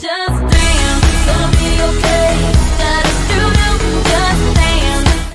just